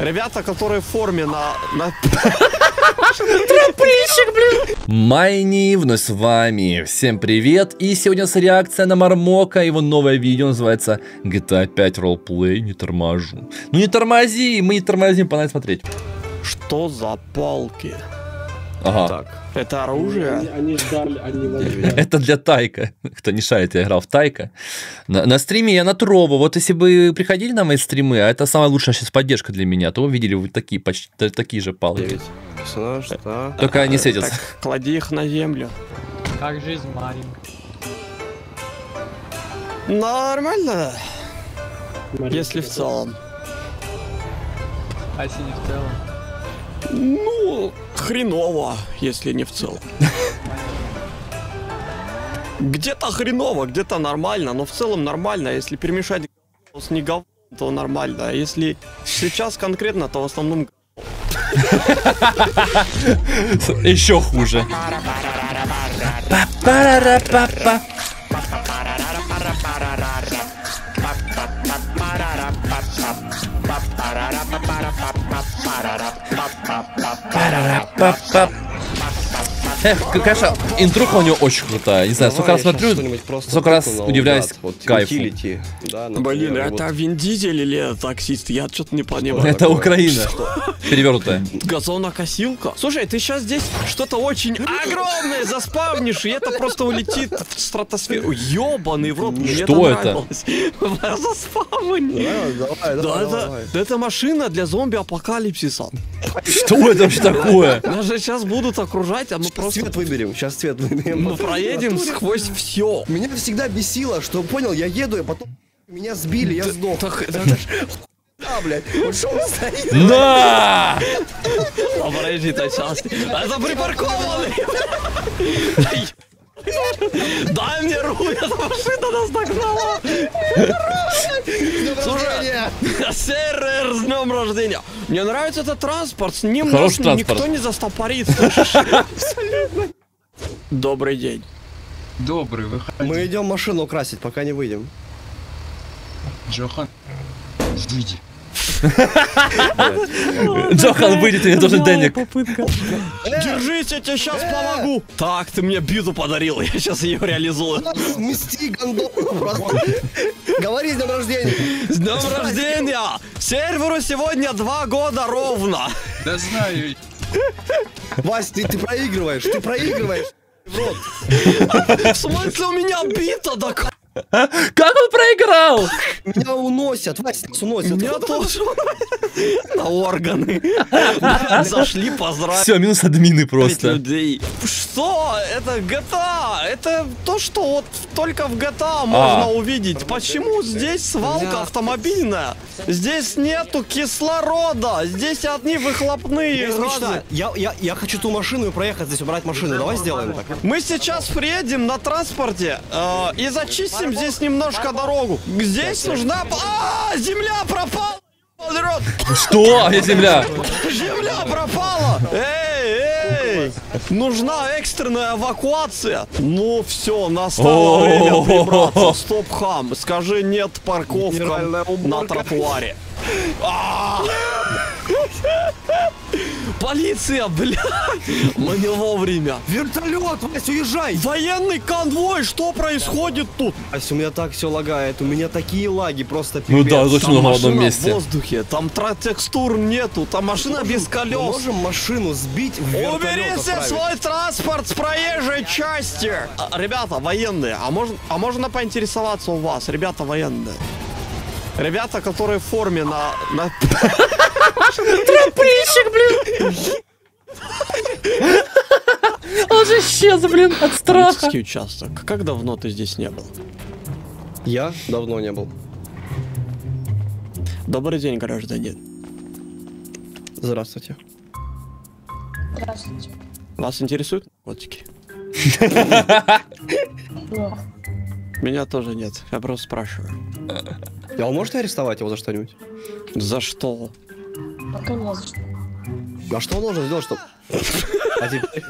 Ребята, которые в форме на... на... Майни, вновь с вами. Всем привет. И сегодня с реакция на Мармока. Его новое видео называется GTA 5 Roleplay. Не торможу. Ну не тормози, мы не тормозим, понравится смотреть. Что за палки? Ага. Так, это оружие? Они, они ждали, они ловили. Это для Тайка. Кто не шарит, я играл в Тайка. На, на стриме я на Трово. Вот если бы приходили на мои стримы, а это самая лучшая сейчас поддержка для меня, то вы видели вы такие почти та- такие же палки. Персонаж, да. Только они светятся. Так, клади их на землю. Как жизнь маленькая. Нормально, Смотри, если в целом. А если не в целом? Ну, хреново, если не в целом. Где-то хреново, где-то нормально, но в целом нормально. Если перемешать с не говном, то нормально. А если сейчас конкретно, то в основном Еще хуже. Па-парара-па-па. Ba-da-da-ba-ba. Эх, конечно, интруха у него очень крутая. Не знаю, сколько раз смотрю, сколько раз удивляюсь кайфу. Блин, это Вин Дизель или это таксист? Я что-то не понимаю. Это Украина. Перевернутая. Газонокосилка? Слушай, ты сейчас здесь что-то очень огромное заспавнишь, и это просто улетит в стратосферу. Ёбаный в рот, мне Что это? нравилось. Заспавни. Да, это, да это машина для зомби-апокалипсиса. Что это вообще такое? Нас же сейчас будут окружать, а мы просто Цвет выберем, сейчас цвет выберем. мы проедем сквозь все. Меня всегда бесило, что понял, я еду, и потом меня сбили, я сдох. А, блядь, вот что он стоит? На! А подожди, это сейчас. Это припаркованный. Дай мне руку, эта машина нас догнала. Слушай, Сервер с днем рождения. Мне нравится этот транспорт, с ним нас никто не застопорит. слышишь? Абсолютно. Добрый день. Добрый, выходи. мы идем машину красить, пока не выйдем. Джохан. Выйди. Джохан выйдет и не должен денег. Держись, я тебе сейчас помогу. Так, ты мне биту подарил, я сейчас ее реализую. Мсти, гандон, просто. Говори с днем рождения. С днем рождения! Серверу сегодня два года ровно. Да знаю. Вась, ты, ты проигрываешь, ты проигрываешь. В рот. В смысле у меня бита так? Как он проиграл? Меня уносят, Вась, нас уносят. Меня тоже на органы. Зашли поздравить Все, минус админы просто. людей. Что? Это GTA. Это то, что вот только в GTA можно увидеть. Почему здесь свалка автомобильная? Здесь нету кислорода. Здесь одни выхлопные газы. Я, я, я хочу ту машину и проехать здесь, убрать машину. Давай сделаем так. Мы сейчас приедем на транспорте э, и зачистим здесь немножко дорогу. Здесь нужна... А, земля пропала! Что? А где земля? Земля пропала! Эй, эй! Нужна экстренная эвакуация. Ну все, настало время прибраться. Стоп, хам. Скажи нет парковкам на тротуаре. Полиция, блядь! Мы не вовремя. Вертолет, Вась, уезжай! Военный конвой, что происходит тут? Вась, у меня так все лагает, у меня такие лаги, просто Ну пипец. да, очень Там много в одном в месте. воздухе, там текстур нету, там машина без Мы колес. можем машину сбить в Уберите свой транспорт с проезжей части! А, ребята, военные, а можно, а можно поинтересоваться у вас, ребята военные? Ребята, которые в форме на... на... Тропильщик, блин! Он же исчез, блин, от страха. Полицейский участок. Как давно ты здесь не был? Я давно не был. Добрый день, гражданин. Здравствуйте. Здравствуйте. Вас интересуют наркотики? Меня тоже нет, я просто спрашиваю. А вы можете арестовать его за что-нибудь? За что? Пока не за что. А что он должен сделать, чтобы... А теперь...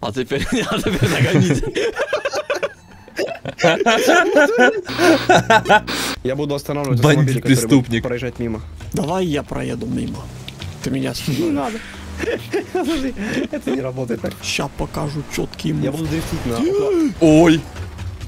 А теперь, а теперь нагоните. Я буду останавливать Бандит, автомобили, которые будут преступник. проезжать мимо. Давай я проеду мимо. Ты меня Не надо. Подожди, это не работает так. Сейчас покажу четкий Я буду дрифтить на... Ой,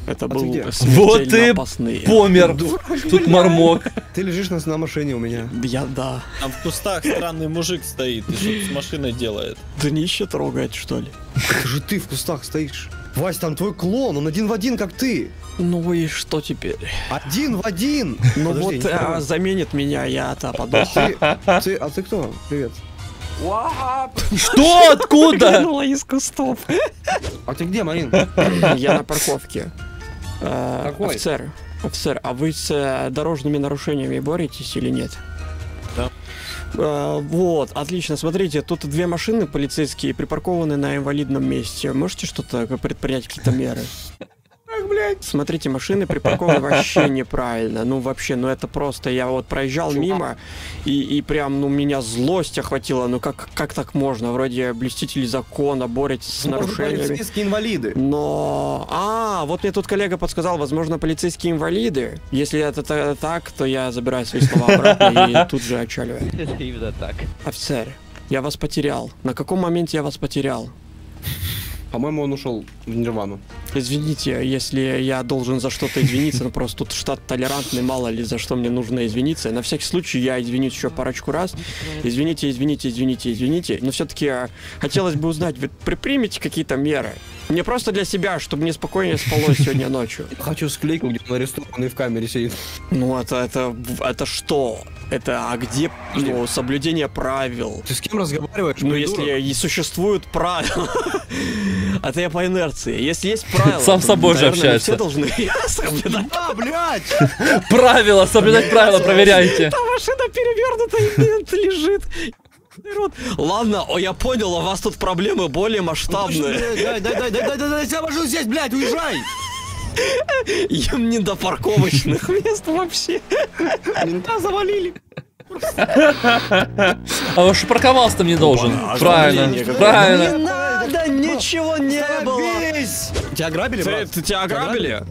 Это А был? Вот ты опасный. помер. Тут мармок. Ты лежишь на, на машине у меня. Я да. Там в кустах странный мужик стоит и что-то с машиной делает. Днище трогает, что ли? Это же ты в кустах стоишь. Вась, там твой клон, он один в один, как ты. Ну и что теперь? Один в один. Ну Подожди, вот не а, заменит меня, я-то подох. Ты, ты, а ты кто? Привет. Что? Откуда? Выглянула из кустов. А ты где, Марин? Я на парковке. Э, Какой? Офицер, офицер, а вы с э, дорожными нарушениями боретесь или нет? Да. Э, Вот, отлично. Смотрите, тут две машины полицейские припаркованы на инвалидном месте. Можете что-то предпринять, какие-то меры? Смотрите, машины припаркованы вообще неправильно. Ну, вообще, ну это просто... Я вот проезжал мимо, и, и прям, ну, меня злость охватила. Ну, как, как так можно? Вроде блюстители закона, боретесь с нарушениями. Полицейские инвалиды. Но... А, вот мне тут коллега подсказал, возможно, полицейские инвалиды. Если это та- так, то я забираю свои слова обратно и тут же отчаливаю. Именно так. Офицер, я вас потерял. На каком моменте я вас потерял? По-моему, он ушел в Нирвану. Извините, если я должен за что-то извиниться, но просто тут штат толерантный, мало ли за что мне нужно извиниться. На всякий случай я извинюсь еще парочку раз. Извините, извините, извините, извините. Но все-таки хотелось бы узнать, вы предпримете какие-то меры? Мне просто для себя, чтобы мне спокойнее спалось сегодня ночью. Хочу склейку, где он арестованный в камере сидит. Ну, это, это, это что? Это, а где ну, соблюдение правил? Ты с кем разговариваешь? Ну, если и существуют правила, это я по инерции. Если есть правила, Сам то, с собой же общается. все должны соблюдать. А, блядь! Правила, соблюдать правила, проверяйте. Там машина перевернута и лежит. Ладно, о, я понял, у вас тут проблемы более масштабные. Дай, дай, дай, дай, дай, дай, дай, я вожу здесь, блядь, уезжай! Им не до парковочных мест вообще. Мента завалили. А же парковался там не должен. Правильно, правильно. Ничего не было. Тебя ограбили, брат? тебя ограбили?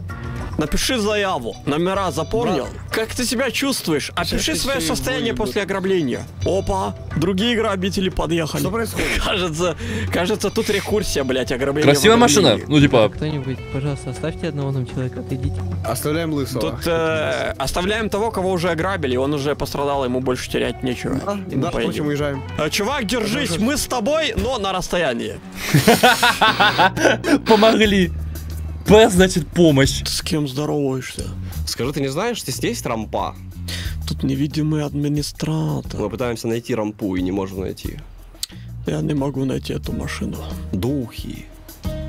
Напиши заяву. Номера запомнил? Как ты себя чувствуешь? Опиши свое состояние после ограбления. Опа, другие грабители подъехали. Что происходит? Кажется, кажется, тут рекурсия, блядь, ограбление. Красивая машина. Ну, типа, Кто-нибудь, пожалуйста, оставьте одного нам человека, отойдите. Оставляем лысого. Тут э, оставляем того, кого уже ограбили, он уже пострадал, ему больше терять нечего. Да, И да, впрочем, уезжаем. Э, Чувак, держись, мы с тобой, но на расстоянии. помогли. П значит помощь. Ты с кем здороваешься? Скажи, ты не знаешь, здесь есть рампа? Тут невидимый администратор. Мы пытаемся найти рампу и не можем найти. Я не могу найти эту машину. Духи.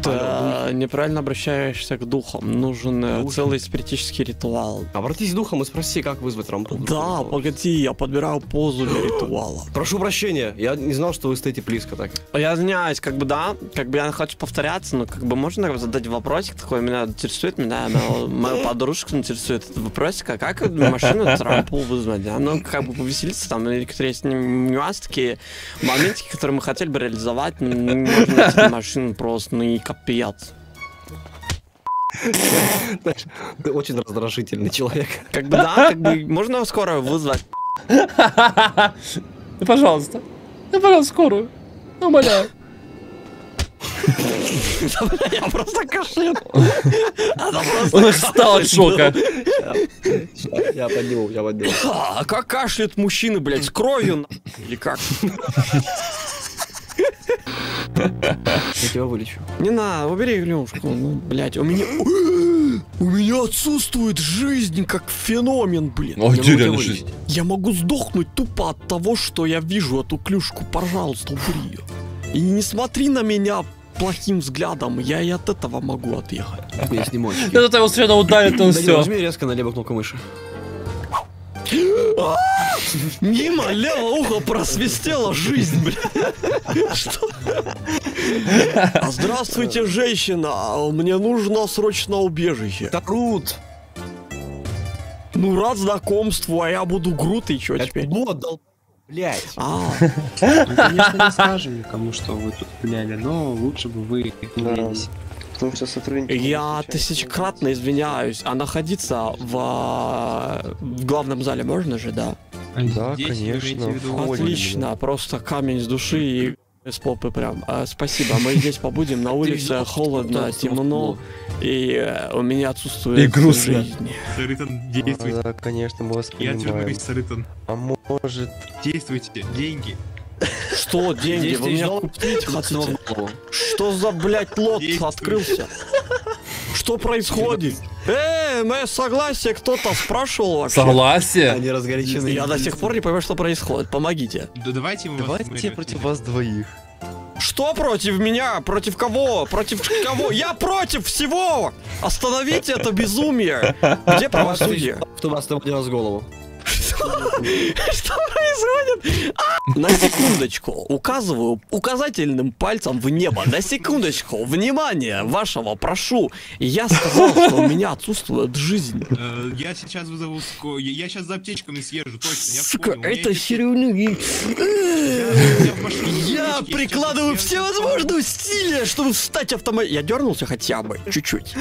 Ты э, неправильно обращаешься к духам. Нужен э, Духи? целый спиритический ритуал. Обратись духом и спроси, как вызвать рампу. Да, погоди, я подбираю позу для ритуала. Прошу прощения, я не знал, что вы стоите близко так. Я извиняюсь, как бы да, как бы я хочу повторяться, но как бы можно задать вопросик такой, меня интересует, меня, мою, мою подружку интересует этот вопросик, а как машину трампу вызвать, да? Ну, как бы повеселиться, там некоторые есть нюансы, такие моментики, которые мы хотели бы реализовать, но не можем найти машину просто, ну и Знаешь, ты очень раздражительный человек. Как бы да, как бы можно скорую вызвать. Ну, пожалуйста. Ну, пожалуйста, скорую. Ну, Умоляю. Я просто кашлял. Он встал от шока. Я подниму, я подниму. А как кашляют мужчины, блядь, с кровью? Или как? Я тебя вылечу. Не надо, убери глюшку. Ну, блядь, у меня... У меня отсутствует жизнь как феномен, блин. Я где могу реально жизнь? Я могу сдохнуть тупо от того, что я вижу эту клюшку. Пожалуйста, убери ее. И не смотри на меня плохим взглядом, я и от этого могу отъехать. Я сниму. Это его случайно ударит, он все. возьми резко на левую кнопку мыши. Мимо левого уха просвистела жизнь, блядь. Что? А Здравствуйте, женщина. Мне нужно срочно убежище. Тарут! Ну, рад знакомству, а я буду Грут и чё теперь? бот дал... Блять. А, конечно, не скажем никому, что вы тут гуляли, но лучше бы вы не Потому что сотрудники... я тысячекратно извиняюсь, а находиться в, в главном зале можно же, да? А Да, здесь конечно, виду. Отлично, просто камень с души и с попы прям. А, спасибо, мы здесь побудем на улице, холодно, темно, и э, у меня отсутствует И грустно. жизнь. Сарытан, действуйте. Да, конечно, мы вас Я понимаем. говорю, Сарытан, А может, действуйте, деньги. Что, деньги, вы меня купить хотите? Что за, блядь, лот открылся? Что происходит? Эй, мое согласие кто-то спрашивал вообще? Согласие? Они разгорячены. Я до сих пор не понимаю, что происходит. Помогите. Да давайте мы давайте против вас двоих. Что против меня? Против кого? Против кого? Я против всего! Остановите это безумие! Где правосудие? Кто вас с голову? Что Что происходит? А! На секундочку указываю указательным пальцем в небо. На секундочку, внимание вашего прошу. Я сказал, что у меня отсутствует жизнь. Э, Я сейчас вызову ско... Я сейчас за аптечками съезжу, точно. Сука, это херюнги. Я прикладываю все возможные усилия, чтобы встать автомат. Я дернулся хотя бы, чуть-чуть.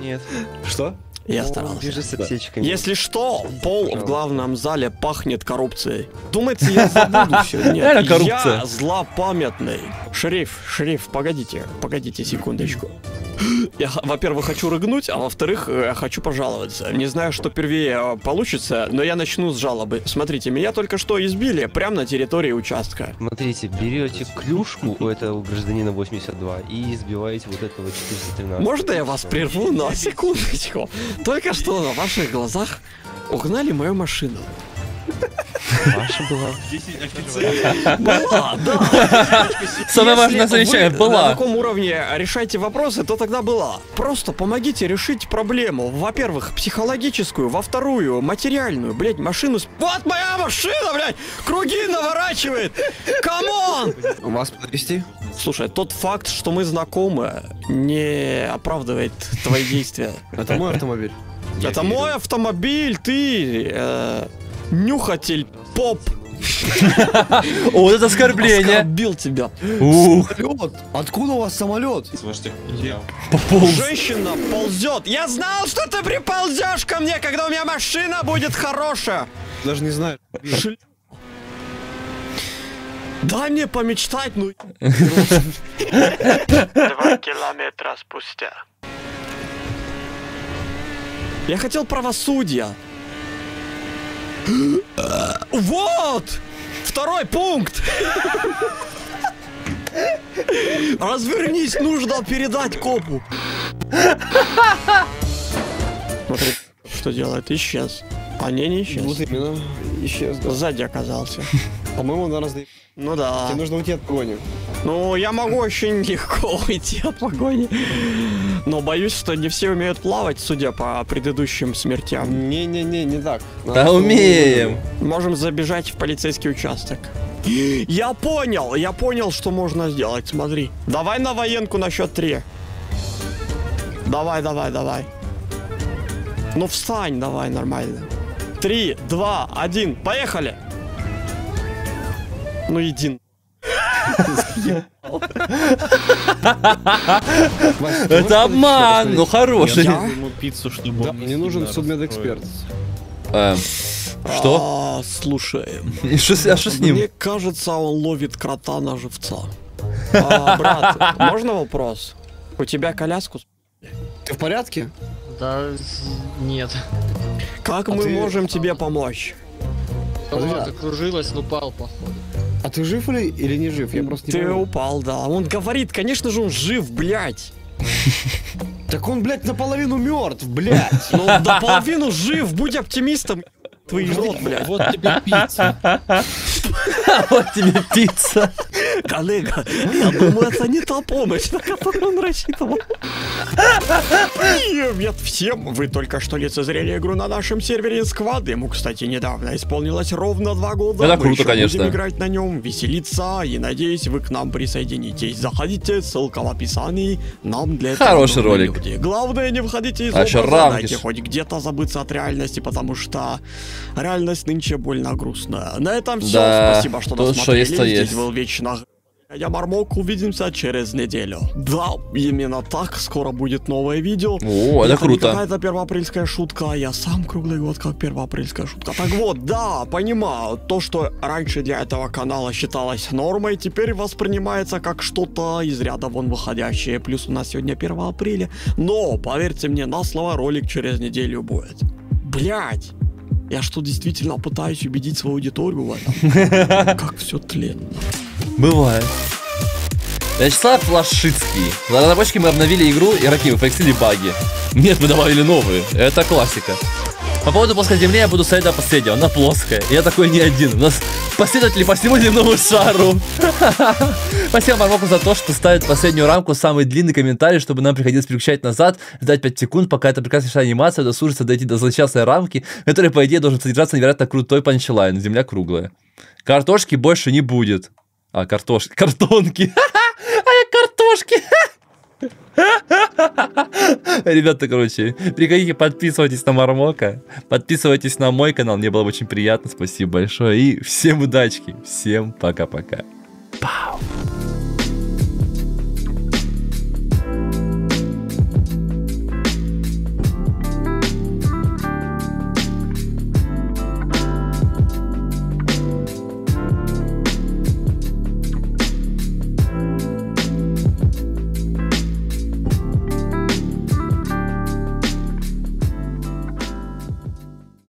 Нет. Что? Я Он старался. бежит с аптечками. Если что, пол в главном зале пахнет коррупцией. Думаете, я забуду все? Нет, коррупция. я злопамятный. Шериф, шериф, погодите, погодите секундочку. Я, во-первых, хочу рыгнуть, а во-вторых, э, хочу пожаловаться. Не знаю, что первее э, получится, но я начну с жалобы. Смотрите, меня только что избили прямо на территории участка. Смотрите, берете клюшку у этого гражданина 82 и избиваете вот этого 413. Можно я вас прерву на секундочку? Только что на ваших глазах угнали мою машину. Ваша была. Была, да. Самое важное замечание была. На таком уровне решайте вопросы, то тогда была. Просто помогите решить проблему. Во-первых, психологическую, во вторую, материальную. Блять, машину... Вот моя машина, блядь! Круги наворачивает! Come on! Вас подвести? Слушай, тот факт, что мы знакомы, не оправдывает твои действия. Это мой автомобиль. Это мой автомобиль, ты... нюхатель поп. О, это оскорбление. Оскорбил тебя. Ух, Самолет? Откуда у вас самолет? пополз. Женщина ползет. Я знал, что ты приползешь ко мне, когда у меня машина будет хорошая. Даже не знаю. Дай мне помечтать, ну. Два километра спустя. Я хотел правосудия. Вот! Второй пункт! Развернись, нужно передать копу. Смотри, что делает, исчез. А не, не исчез. Вот именно. Исчез. да. Сзади оказался. По-моему, он раз... Ну да. Тебе нужно уйти от погони. Ну, я могу очень легко уйти от погони. Но боюсь, что не все умеют плавать, судя по предыдущим смертям. Не-не-не, не так. Надо, Да умеем. Можем забежать в полицейский участок. Я понял, я понял, что можно сделать. Смотри. Давай на военку на счет три. Давай, давай, давай. Ну встань, давай, нормально. Три, два, один, поехали. Ну иди. Это обман, ну хороший. Я? ему пиццу, чтобы мне нужен судмедэксперт. Эм, Что? А, слушай, А что с ним? мне кажется, он ловит крота на живца. А, брат, можно вопрос? У тебя коляску? Ты в порядке? Да, нет. Как А мы ты- можем тебе помочь? А- окружилась, но упал, походу. А ты жив или, или не жив? Я просто не Ты понял. упал, да. Он говорит, конечно же, он жив, блядь. Так он, блядь, наполовину мертв, блядь. Ну, до половину жив, будь оптимистом. Твой рот, блядь. Вот тебе пицца. Вот тебе пицца. Коллега, я думаю, это не та помощь, на которую он рассчитывал. Привет всем! Вы только что лицезрели игру на нашем сервере Squad. Ему, кстати, недавно исполнилось ровно два года. Это Мы круто, конечно. Будем играть на нем, веселиться, и надеюсь, вы к нам присоединитесь. Заходите, ссылка в описании. Нам для этого Хороший ролик. люди. Главное, не входите из А образа, дайте хоть где-то забыться от реальности, потому что реальность нынче больно грустная. На этом все. Да, Спасибо, что тут что досмотрели. есть, то Здесь есть. был вечно Я Мармок, увидимся через неделю. Да, именно так, скоро будет новое видео. О, это не круто. какая-то первоапрельская шутка, а я сам круглый год как первоапрельская шутка. Так вот, да, понимаю, то, что раньше для этого канала считалось нормой, теперь воспринимается как что-то из ряда вон выходящее. Плюс у нас сегодня 1 апреля. Но, поверьте мне, на слово ролик через неделю будет. Блять! Я что, действительно пытаюсь убедить свою аудиторию в этом? Как все тленно. Бывает. Вячеслав Лашицкий. На разработчике мы обновили игру, игроки, вы пофиксили баги. Нет, мы добавили новые. Это классика. По поводу плоской земли я буду советовать последнего. Она плоская. Я такой не один. У нас последователи по всему земному шару. Спасибо Мармоку за то, что ставит последнюю рамку самый длинный комментарий, чтобы нам приходилось переключать назад, ждать 5 секунд, пока эта прекрасная анимация дослужится дойти до злочастной рамки, которая, по идее, должен содержаться невероятно крутой панчлайн. Земля круглая. Картошки больше не будет. А, картошки. Картонки. А я картошки. Ребята, короче, приходите, подписывайтесь на Мармока, подписывайтесь на мой канал, мне было очень приятно, спасибо большое, и всем удачки, всем пока-пока. Пау.